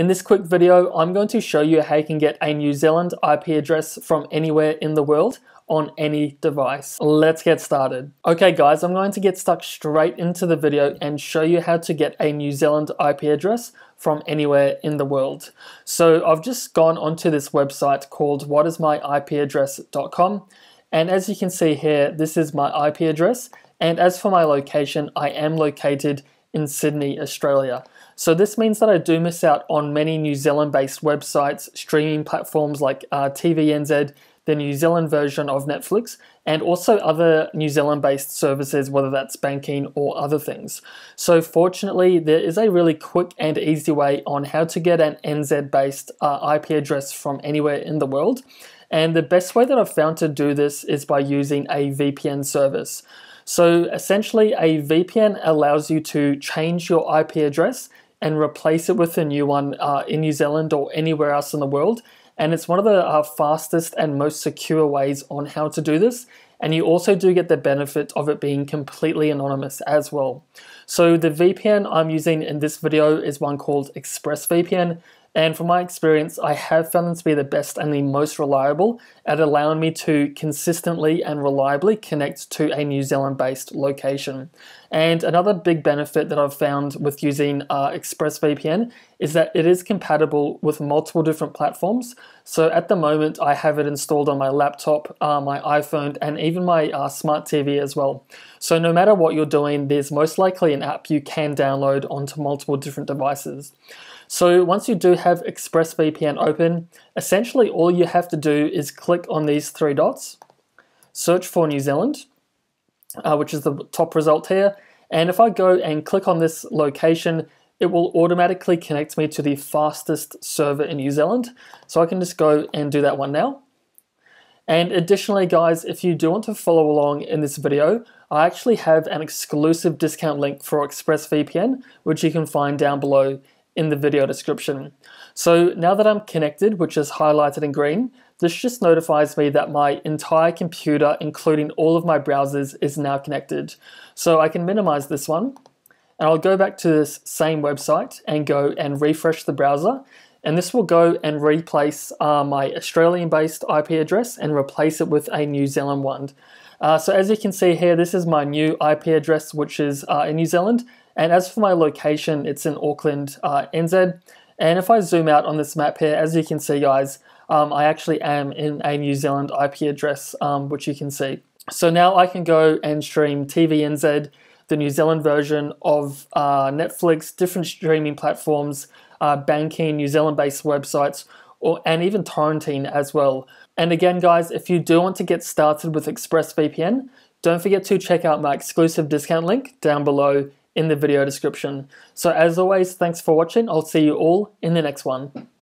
In this quick video, I'm going to show you how you can get a New Zealand IP address from anywhere in the world on any device. Let's get started. Okay guys, I'm going to get stuck straight into the video and show you how to get a New Zealand IP address from anywhere in the world. So I've just gone onto this website called whatismyipaddress.com and as you can see here, this is my IP address and as for my location, I am located in Sydney, Australia. So this means that I do miss out on many New Zealand-based websites, streaming platforms like uh, TVNZ, the New Zealand version of Netflix, and also other New Zealand-based services, whether that's banking or other things. So fortunately, there is a really quick and easy way on how to get an NZ-based uh, IP address from anywhere in the world. And the best way that I've found to do this is by using a VPN service. So essentially, a VPN allows you to change your IP address and replace it with a new one uh, in New Zealand or anywhere else in the world. And it's one of the uh, fastest and most secure ways on how to do this. And you also do get the benefit of it being completely anonymous as well. So the VPN I'm using in this video is one called ExpressVPN. And from my experience, I have found them to be the best and the most reliable at allowing me to consistently and reliably connect to a New Zealand based location. And another big benefit that I've found with using uh, ExpressVPN is that it is compatible with multiple different platforms. So at the moment, I have it installed on my laptop, uh, my iPhone, and even my uh, smart TV as well. So no matter what you're doing, there's most likely an app you can download onto multiple different devices. So once you do have ExpressVPN open, essentially all you have to do is click on these three dots, search for New Zealand, uh, which is the top result here. And if I go and click on this location, it will automatically connect me to the fastest server in New Zealand. So I can just go and do that one now. And additionally, guys, if you do want to follow along in this video, I actually have an exclusive discount link for ExpressVPN, which you can find down below in the video description. So now that I'm connected, which is highlighted in green, this just notifies me that my entire computer, including all of my browsers, is now connected. So I can minimize this one, and I'll go back to this same website and go and refresh the browser, and this will go and replace uh, my Australian-based IP address and replace it with a New Zealand one. Uh, so as you can see here, this is my new IP address, which is uh, in New Zealand, and as for my location, it's in Auckland, uh, NZ. And if I zoom out on this map here, as you can see, guys, um, I actually am in a New Zealand IP address, um, which you can see. So now I can go and stream TVNZ, the New Zealand version of uh, Netflix, different streaming platforms, uh, banking, New Zealand-based websites, or and even torrenting as well. And again, guys, if you do want to get started with ExpressVPN, don't forget to check out my exclusive discount link down below in the video description. So as always, thanks for watching. I'll see you all in the next one.